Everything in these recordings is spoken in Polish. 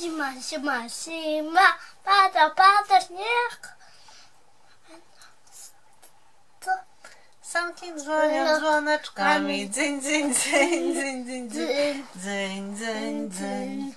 Zima, zima, zima, pada, pada śnieg. Sanki dzwonią No. dzwoneczkami. Dzyń, dzyń, dzyń, dzyń, dzyń, dzyń. dzyń, Dzyń, dzyń,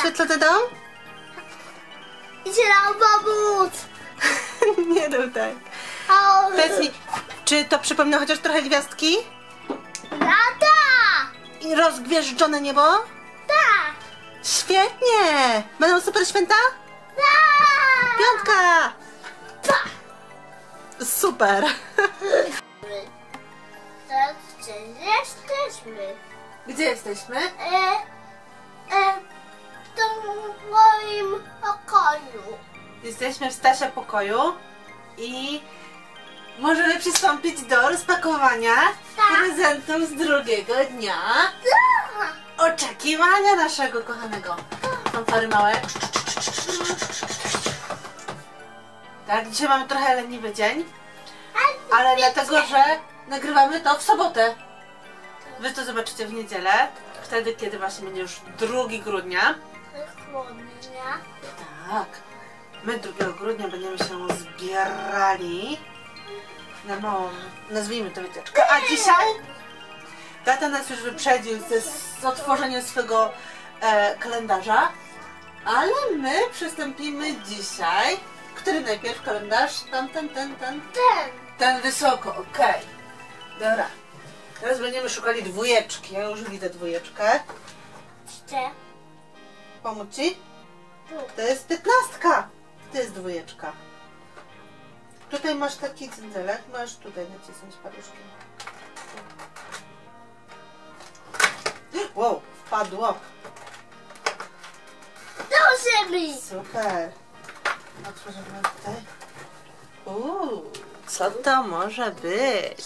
Oświetlony dom? Idzie na pomóc. Nie tutaj. A Powiedz mi, czy to przypomina chociaż trochę gwiazdki? Lata! I rozgwieżdżone niebo? Tak! Świetnie! Będą super święta? Tak! Piątka! Tak! Super! Teraz gdzie jesteśmy? Gdzie jesteśmy? E, w moim pokoju. Jesteśmy w Stasia pokoju i możemy przystąpić do rozpakowania Tak. prezentów z drugiego dnia Tak! oczekiwania naszego kochanego. Fanfary małe. Tak, dzisiaj mamy trochę leniwy dzień, ale dlatego, że nagrywamy to w sobotę. Wy to zobaczycie w niedzielę, wtedy kiedy właśnie będzie już 2 grudnia. Chłodnia. Tak. My 2 grudnia będziemy się zbierali na małą, nazwijmy to wycieczkę. A dzisiaj tata nas już wyprzedził ze, z otworzeniem swego e, kalendarza, ale my przystąpimy dzisiaj. Który najpierw kalendarz? Ten, ten, ten, ten. Ten. Ten wysoko, okej. Dobra. Teraz będziemy szukali dwójeczki. Ja już widzę dwójeczkę. Jeszcze. Pomóc ci? To jest piętnastka. To jest dwójeczka. Tutaj masz taki cyndzelek, masz tutaj nacisnąć paluszkiem. Wow, wpadło. Dobrze mi. Super. Otworzymy tutaj. Uuu, co to może być?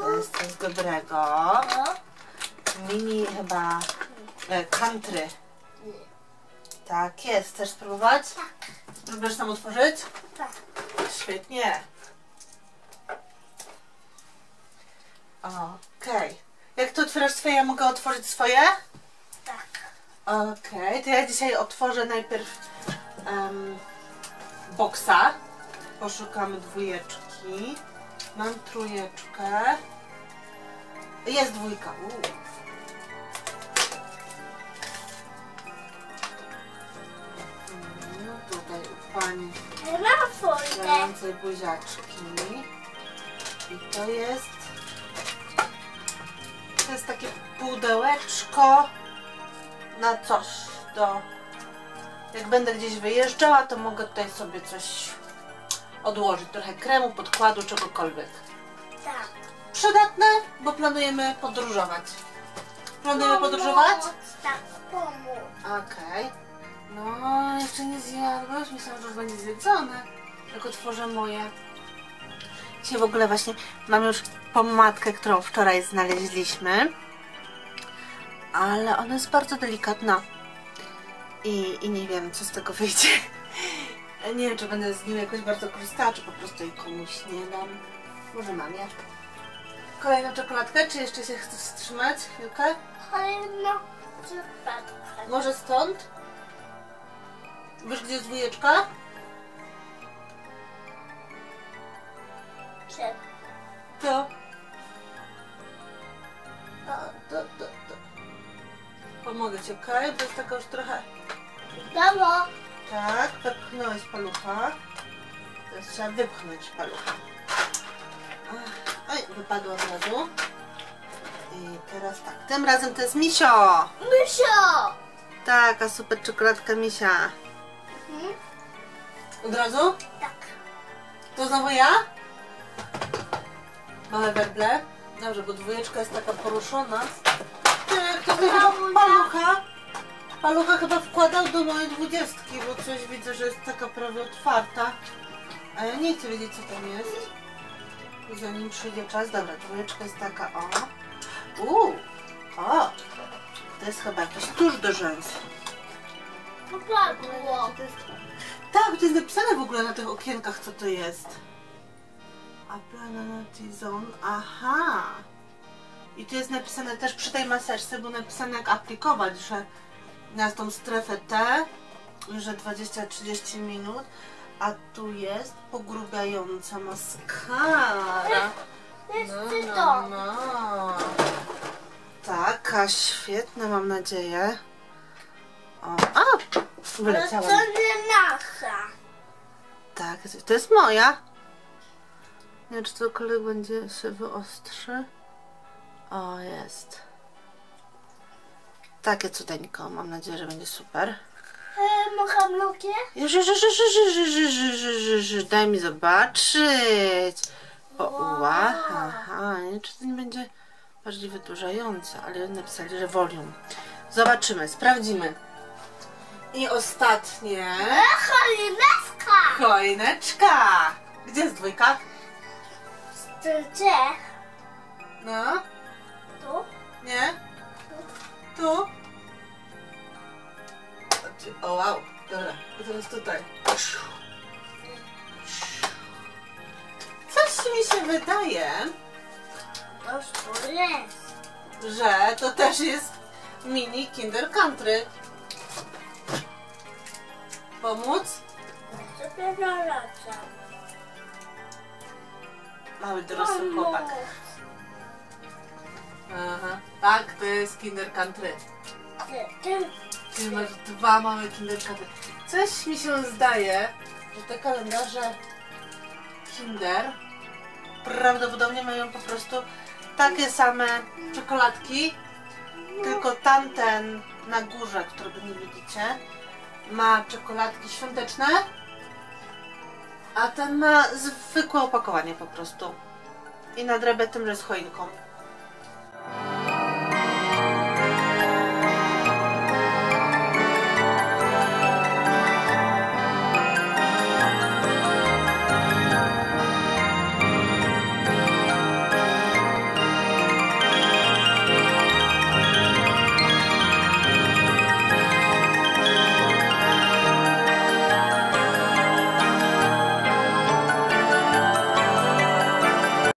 To jest coś dobrego. Mini chyba country. Tak jest. Chcesz spróbować? Tak. Próbujesz tam otworzyć? tak. Świetnie. Okej. Jak ty otwierasz swoje, ja mogę otworzyć swoje? Tak. Okej, to ja dzisiaj otworzę najpierw em, boksa. Poszukamy dwójeczki. Mam trójeczkę. Jest dwójka. Uuu. Foldę. Dającej buziaczki. I to jest. To jest takie pudełeczko na coś do. Jak będę gdzieś wyjeżdżała, to mogę tutaj sobie coś odłożyć. Trochę kremu, podkładu, czegokolwiek. Tak. Przydatne, bo planujemy podróżować. Planujemy podróżować? Tak, pomóc. Okej. No, jeszcze nie zjadłaś? Myślałam, że już będzie zjedzone. Jak otworzę moje. Dzisiaj w ogóle właśnie mam już pomadkę, którą wczoraj znaleźliśmy. Ale ona jest bardzo delikatna. I, I nie wiem, co z tego wyjdzie. Nie wiem, czy będę z nim jakoś bardzo korzystała, czy po prostu jej komuś nie dam. Może mamie. Kolejną czekoladkę, czy jeszcze się chcesz wstrzymać chwilkę? Kolejno przypadka. Może stąd? Wiesz, gdzie jest dwójeczka? Czy To. A, to, to, to. Pomogę ci, okej? To jest taka już trochę... Mamo, Tak, wepchnąłeś palucha. Teraz trzeba wypchnąć palucha. Oj, wypadło od razu. I teraz tak. Tym razem to jest misio. Mysio! Taka super czekoladka misia. Mhm. Od razu? Tak. To znowu ja? Małe werble. Dobrze, bo dwójeczka jest taka poruszona. To wygląda? Palucha. Palucha chyba wkładał do mojej dwudziestki, bo coś widzę, że jest taka prawie otwarta. A ja nie chcę wiedzieć, co tam jest. Zanim przyjdzie czas. Dobra, dwójeczka jest taka, o. Uuu, o. To jest chyba jakiś tusz do rzęs. Popadło. To jest... Tak, to jest napisane w ogóle na tych okienkach, co to jest. Apply na T-Zone. Aha. I tu jest napisane też przy tej maseczce, było napisane jak aplikować, że na tą strefę T, że 20-30 minut, a tu jest pogrubiająca maskara. Jest No, no, no. Taka świetna, mam nadzieję. O, a! Wyleciała. to nie nasza. Tak, to jest moja. Nie wiem, czy cokolwiek będzie się wyostrzy. O, jest. Takie cudeńko. Mam nadzieję, że będzie super. E, Macham ży, ży. Daj mi zobaczyć. O, ła, aha, nie wiem, czy to nie będzie bardziej wydłużające, ale napisali, że volume. Zobaczymy, sprawdzimy. I ostatnie. E, cholineska! Choineczka! Gdzie jest dwójka? Gdzie? No, Tu? nie? Tu? O wow, dobra, to teraz tutaj. Coś mi się wydaje, tu jest. że to też jest mini Kinder Country. Pomóc? Dopiero lecę. Mały dorosły chłopak. Aha, tak, to jest Kinder Country. Ty, masz dwa małe kinderkady. Coś mi się zdaje, że te kalendarze Kinder prawdopodobnie mają po prostu takie same czekoladki, tylko tamten na górze, którego nie widzicie, ma czekoladki świąteczne, a ten ma zwykłe opakowanie po prostu. I nadrabia tym, że z choinką.